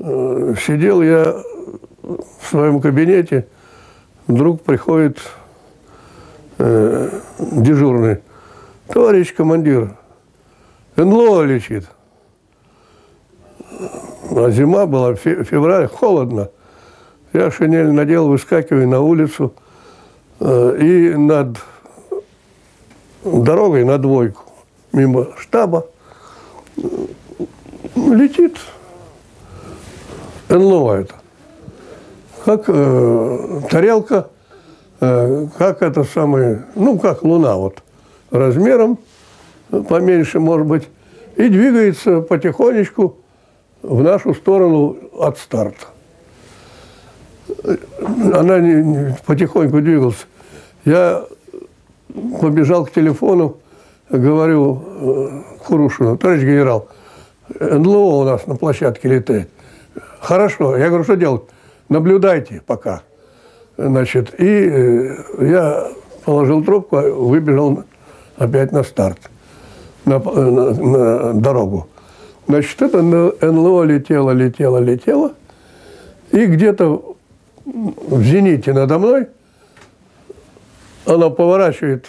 Э, сидел я в своем кабинете, вдруг приходит э, дежурный. Товарищ командир, НЛО лечит. А зима была, февраль, холодно. Я шинель надел, выскакиваю на улицу э, и над дорогой на двойку, мимо штаба, летит НЛО это. Как э, тарелка, э, как это самое, ну, как луна вот, размером поменьше, может быть, и двигается потихонечку в нашу сторону от старта. Она не, не, потихоньку двигалась. Я побежал к телефону, говорю э, Курушину, товарищ генерал, НЛО у нас на площадке летает. Хорошо. Я говорю, что делать? Наблюдайте пока. Значит, и э, я положил трубку, выбежал опять на старт, на, э, на, на дорогу. Значит, это НЛО летело, летело, летело. И где-то в зените надо мной она поворачивает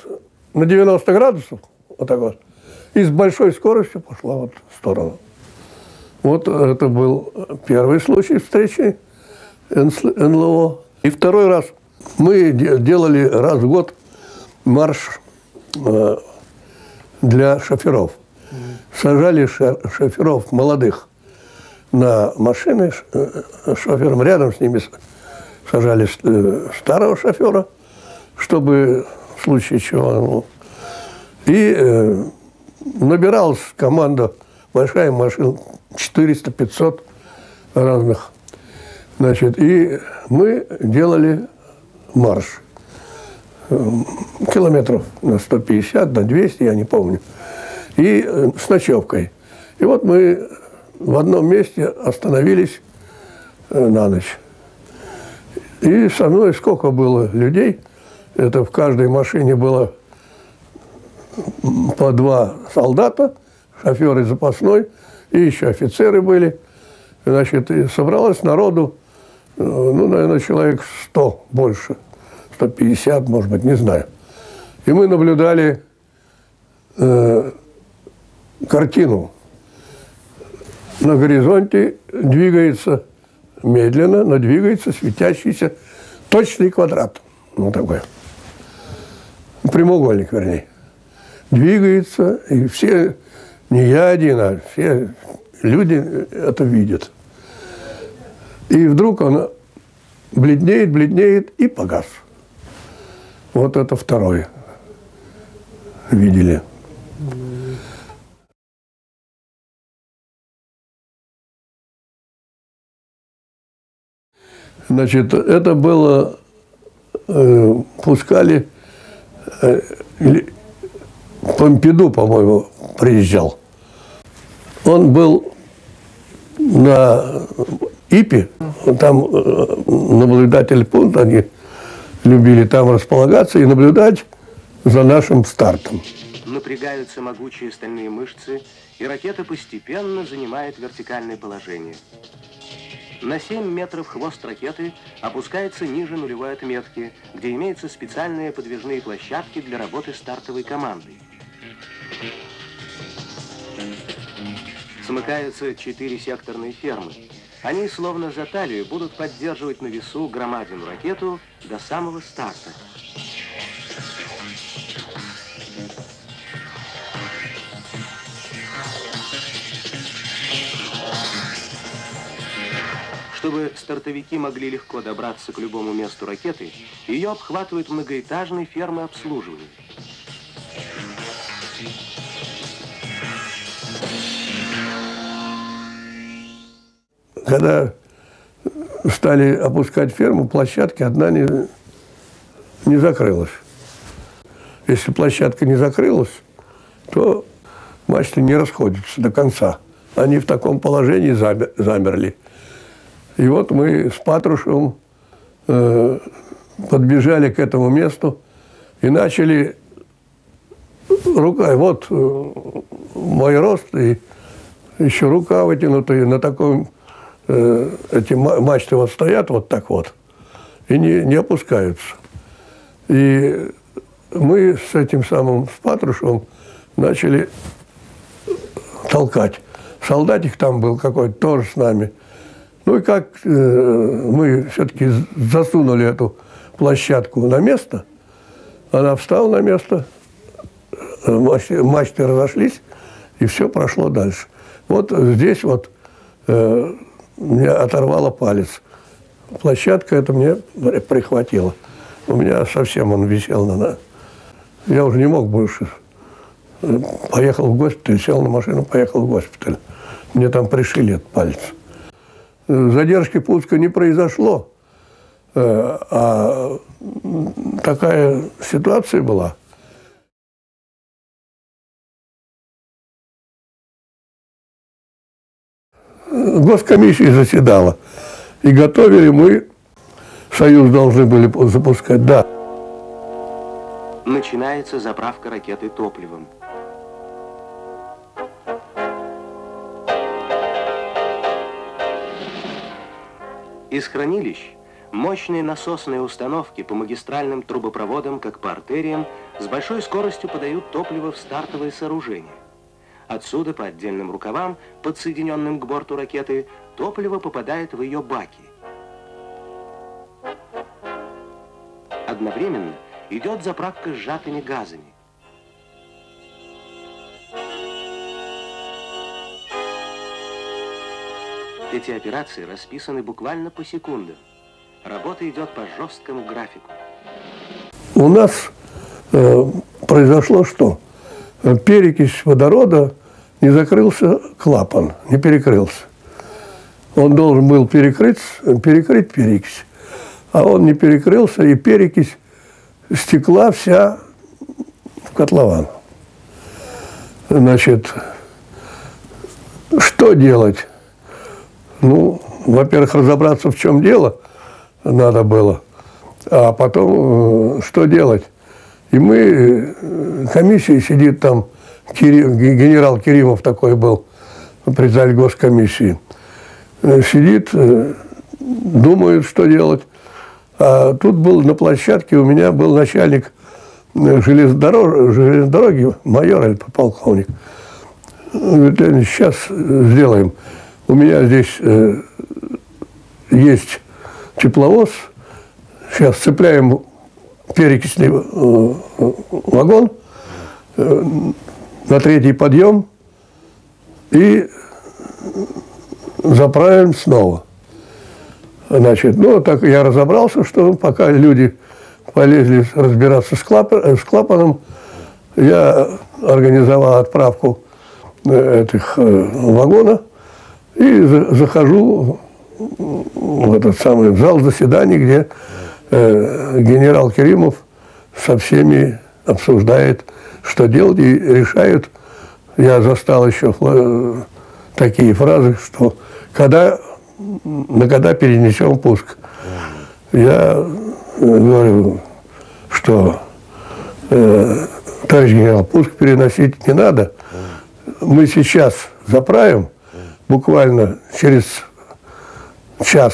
на 90 градусов, вот так вот, и с большой скоростью пошла вот в сторону. Вот это был первый случай встречи НЛО. И второй раз мы делали раз в год марш э, для шоферов. Сажали шоферов молодых на машины э, шофером, рядом с ними сажали э, старого шофера, чтобы в случае чего. Ну, и набиралась команда, большая машина, 400-500 разных. Значит, и мы делали марш. Километров на 150, на 200, я не помню. И э, с ночевкой. И вот мы в одном месте остановились э, на ночь. И со мной сколько было людей, это в каждой машине было по два солдата, шофер и запасной – и еще офицеры были. Значит, и собралось народу, э, ну, наверное, человек 100 больше, 150, может быть, не знаю. И мы наблюдали э, картину. На горизонте двигается медленно, но двигается светящийся точный квадрат. Ну, такой. Прямоугольник, вернее. Двигается, и все не я один, а все люди это видят. И вдруг он бледнеет, бледнеет и погас. Вот это второе. Видели. Значит, это было, э, пускали, э, Помпиду, по-моему, приезжал. Он был на ИПе, там э, наблюдатель пункт, они любили там располагаться и наблюдать за нашим стартом. Напрягаются могучие стальные мышцы, и ракета постепенно занимает вертикальное положение. На 7 метров хвост ракеты опускается ниже нулевой отметки, где имеются специальные подвижные площадки для работы стартовой команды. Смыкаются четыре секторные фермы. Они, словно за талию, будут поддерживать на весу громадину ракету до самого старта. Чтобы стартовики могли легко добраться к любому месту ракеты, ее обхватывают многоэтажные фермы обслуживания. Когда стали опускать ферму, площадки одна не, не закрылась. Если площадка не закрылась, то мачты не расходятся до конца. Они в таком положении замерли. И вот мы с Патрушевым э, подбежали к этому месту и начали рукой, вот э, мой рост и еще рука вытянутая на таком э, эти мачты вот стоят вот так вот и не, не опускаются. И мы с этим самым, с Патрушевым начали толкать. Солдатик там был какой-то тоже с нами. Ну и как э, мы все-таки засунули эту площадку на место, она встала на место, э, мачты, мачты разошлись, и все прошло дальше. Вот здесь вот э, мне оторвало палец. Площадка это мне прихватила. У меня совсем он висел на... Я уже не мог больше. Поехал в госпиталь, сел на машину, поехал в госпиталь. Мне там пришили этот палец. Задержки пуска не произошло, э, а такая ситуация была. Госкомиссия заседала. И готовили мы, Союз должны были запускать, да. Начинается заправка ракеты топливом. Из хранилищ мощные насосные установки по магистральным трубопроводам, как по артериям, с большой скоростью подают топливо в стартовые сооружения. Отсюда по отдельным рукавам, подсоединенным к борту ракеты, топливо попадает в ее баки. Одновременно идет заправка сжатыми газами. Эти операции расписаны буквально по секундам. Работа идет по жесткому графику. У нас э, произошло что? Перекись водорода не закрылся клапан, не перекрылся. Он должен был перекрыть, перекрыть перекись, а он не перекрылся, и перекись стекла вся в котлован. Значит, что делать? Ну, во-первых, разобраться, в чем дело надо было, а потом э, что делать. И мы, э, комиссия сидит там, генерал Керимов такой был, председатель госкомиссии, э, сидит, думает, что делать. А тут был на площадке, у меня был начальник железнодорог, железнодороги, майор или полковник. Говорит, сейчас сделаем. У меня здесь э, есть тепловоз. Сейчас цепляем перекисный э, вагон э, на третий подъем и заправим снова. Значит, ну, так я разобрался, что пока люди полезли разбираться с, клап, с клапаном, я организовал отправку э, этих э, вагонов и захожу в этот самый зал заседаний, где э, генерал Керимов со всеми обсуждает, что делать, и решают. Я застал еще э, такие фразы, что когда, на когда перенесем пуск. Я говорю, что э, товарищ генерал, пуск переносить не надо. Мы сейчас заправим, буквально через час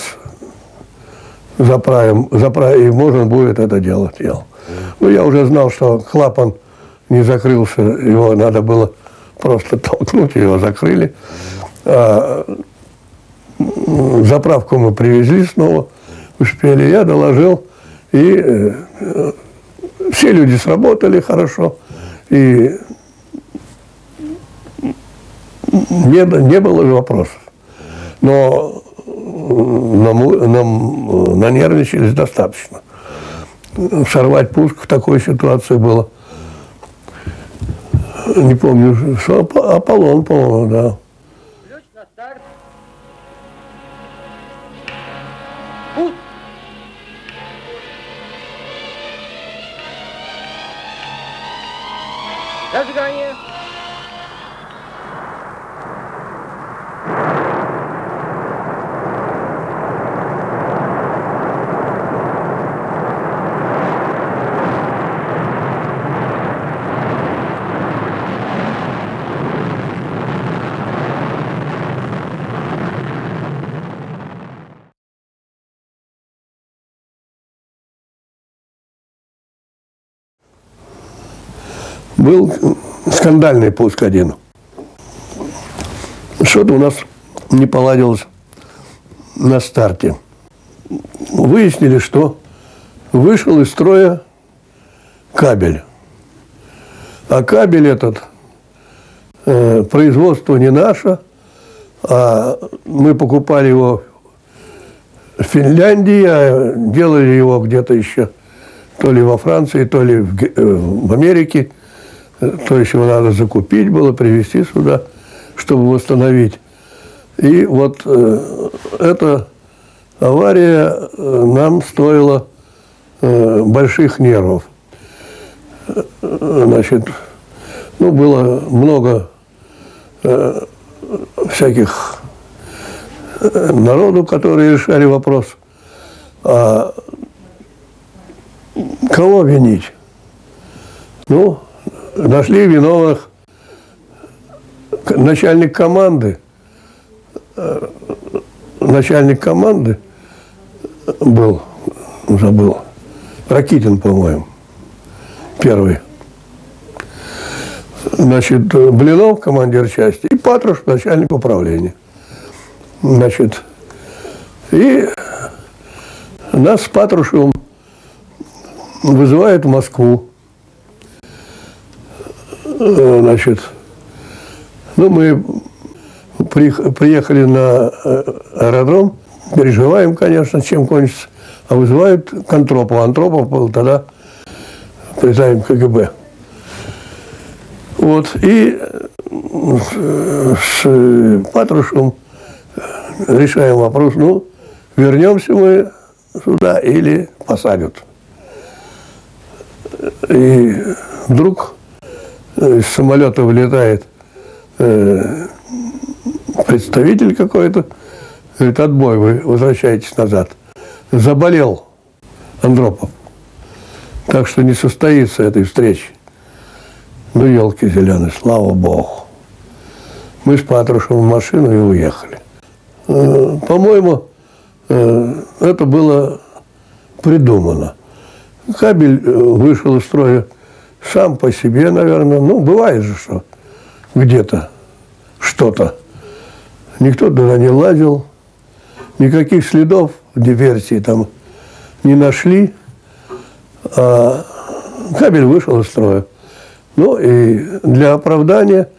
заправим, заправим, и можно будет это делать. Ну, я уже знал, что клапан не закрылся, его надо было просто толкнуть, его закрыли. А, заправку мы привезли снова, успели, я доложил, и э, все люди сработали хорошо, и не, не было вопросов. Но нам, нам нанервничались достаточно. Сорвать пуск в такой ситуации было. Не помню, что Аполлон, по-моему, да. Зажигание. Был скандальный пуск один. Что-то у нас не поладилось на старте. Выяснили, что вышел из строя кабель. А кабель этот, э, производство не наше, а мы покупали его в Финляндии, а делали его где-то еще то ли во Франции, то ли в, э, в Америке. То есть его надо закупить было, привезти сюда, чтобы восстановить. И вот э, эта авария э, нам стоила э, больших нервов. Значит, ну, было много э, всяких э, народу, которые решали вопрос. А кого винить? Ну, нашли виновных начальник команды, э, начальник команды был, забыл, Ракитин, по-моему, первый. Значит, Блинов, командир части, и Патруш, начальник управления. Значит, и нас с Патрушевым вызывают в Москву. Э, значит, ну, мы приехали на э, аэродром, переживаем, конечно, чем кончится, а вызывают к Антропову. Антропов был тогда признаем КГБ. Вот, и э, с Патрушевым решаем вопрос, ну, вернемся мы сюда или посадят. И вдруг из самолета вылетает э, представитель какой-то, говорит, отбой, вы возвращаетесь назад. Заболел Андропов. Так что не состоится этой встречи. Ну, елки зеленые, слава богу. Мы с Патрушем в машину и уехали. Э, по-моему, э, это было придумано. Кабель э, вышел из строя сам по себе, наверное. Ну, бывает же, что где-то что-то. Никто туда не лазил, никаких следов диверсии там не нашли, а кабель вышел из строя. Ну и для оправдания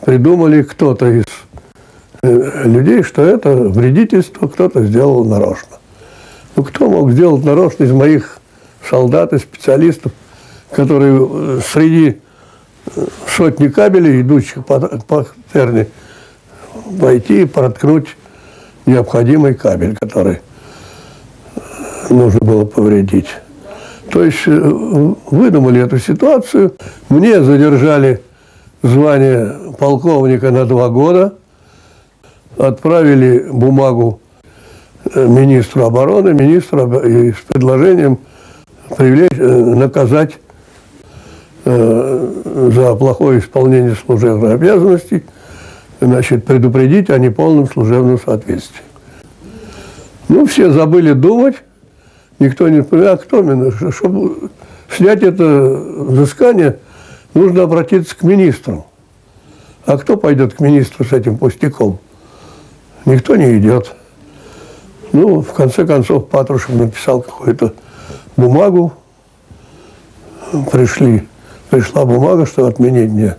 придумали кто-то из э, людей, что это вредительство кто-то сделал нарочно. Ну кто мог сделать нарочно из моих солдат и специалистов, которые э, среди сотни кабелей, идущих по, по терне, войти и проткнуть необходимый кабель, который нужно было повредить. То есть э, выдумали эту ситуацию. Мне задержали звание полковника на два года, отправили бумагу э, министру обороны, министру с предложением привлечь, наказать Э, за плохое исполнение служебных обязанностей, значит, предупредить о неполном служебном соответствии. Ну, все забыли думать, никто не понимает, а кто именно, чтобы снять это взыскание, нужно обратиться к министру. А кто пойдет к министру с этим пустяком? Никто не идет. Ну, в конце концов, Патрушев написал какую-то бумагу, пришли пришла бумага, что отменить мне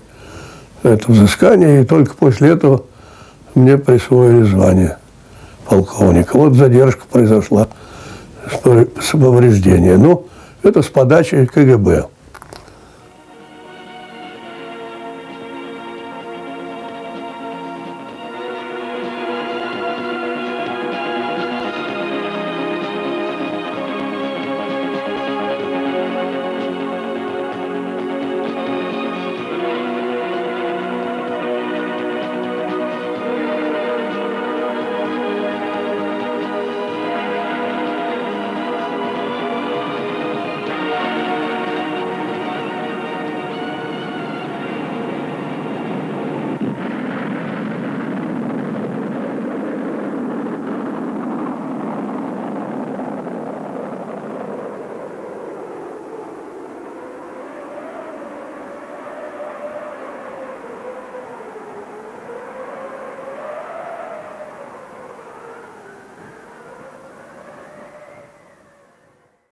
это взыскание, и только после этого мне присвоили звание полковника. Вот задержка произошла с повреждения. Ну, это с подачи КГБ.